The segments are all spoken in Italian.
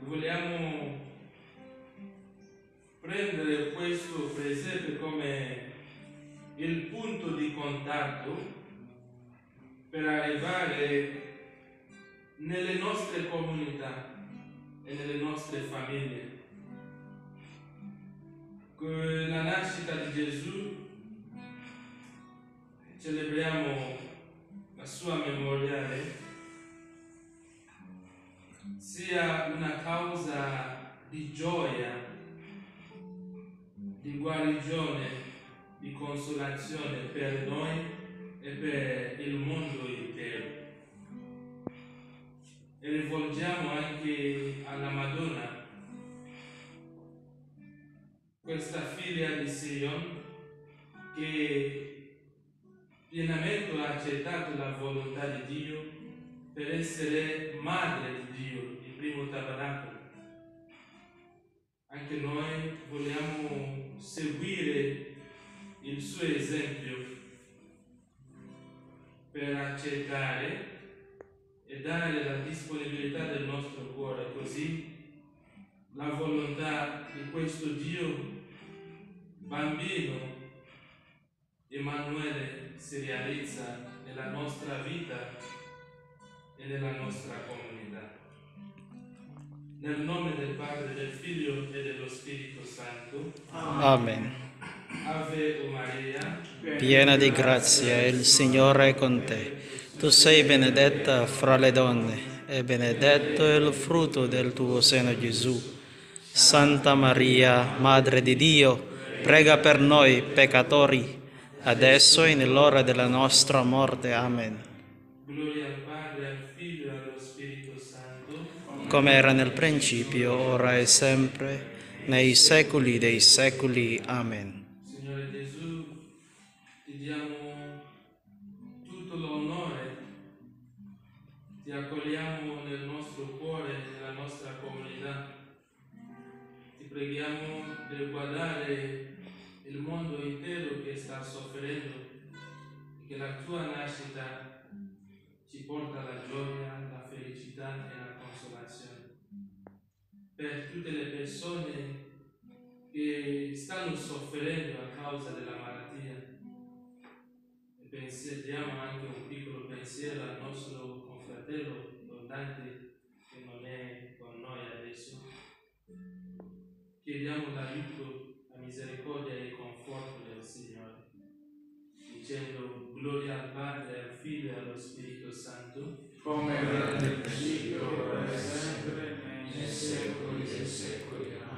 vogliamo prendere questo presepe come il punto di contatto per arrivare nelle nostre comunità e nelle nostre famiglie. Con la nascita di Gesù celebriamo la sua memoriale sia una causa di gioia, di guarigione, di consolazione per noi e per il mondo intero. E rivolgiamo anche alla Madonna, questa figlia di Sion, che pienamente ha accettato la volontà di Dio per essere madre di Dio, il primo tabernacolo. Anche noi vogliamo seguire il suo esempio per accettare e dare la disponibilità del nostro cuore, così la volontà di questo Dio bambino Emanuele si realizza nella nostra vita e nella nostra comunità. Nel nome del Padre, del Figlio e dello Spirito Santo. Amen. Ave o Maria, Piena di grazia, il Signore è con te. Tu sei benedetta fra le donne e benedetto è il frutto del tuo seno Gesù. Santa Maria, Madre di Dio, prega per noi peccatori, adesso e nell'ora della nostra morte. Amen. Gloria al Padre, al Figlio e allo Spirito Santo. Come era nel principio, ora e sempre, nei secoli dei secoli. Amen. Signore Gesù, ti diamo tutto l'onore, ti accogliamo nel nostro cuore, nella nostra comunità. Ti preghiamo di guardare il mondo intero che sta soffrendo e che la tua nascita ci porta alla gioia, la felicità e la consolazione. Per tutte le persone che stanno soffrendo a causa della malattia. Diamo anche un piccolo pensiero al nostro confratello Don Dante che non è con noi adesso. Chiediamo l'aiuto, la misericordia e il conforto del Signore, dicendo gloria al Padre, al Figlio e allo Spirito Santo. come era nel principio, ora e sempre, nei secoli dei secoli. Amen.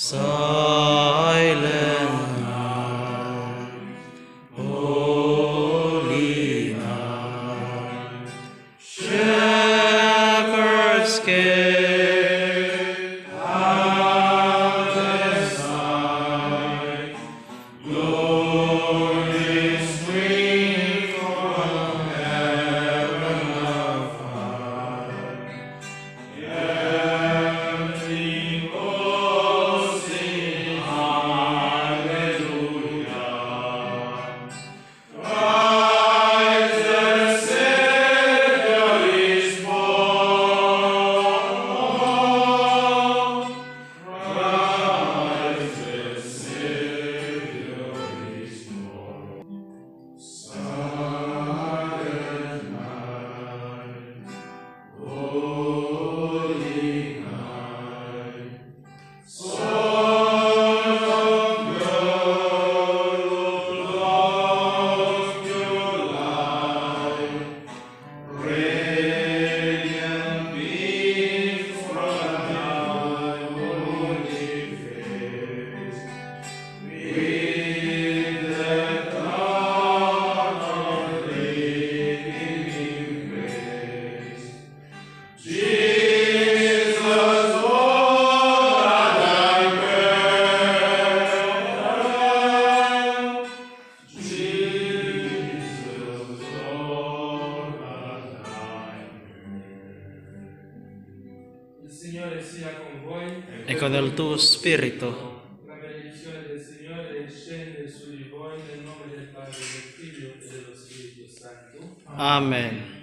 Silent night, holy night. Shepherds Il Signore sia con voi e con il tuo spirito. La benedizione del Signore scende su di voi nel nome del Padre, del Figlio e dello Spirito Santo. Amen.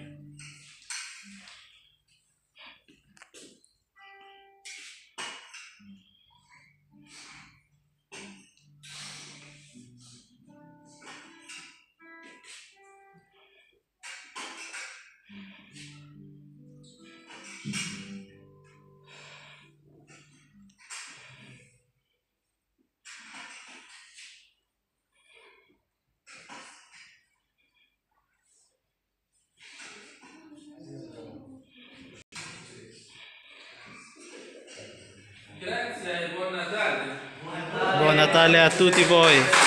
Natalia a tutti voi.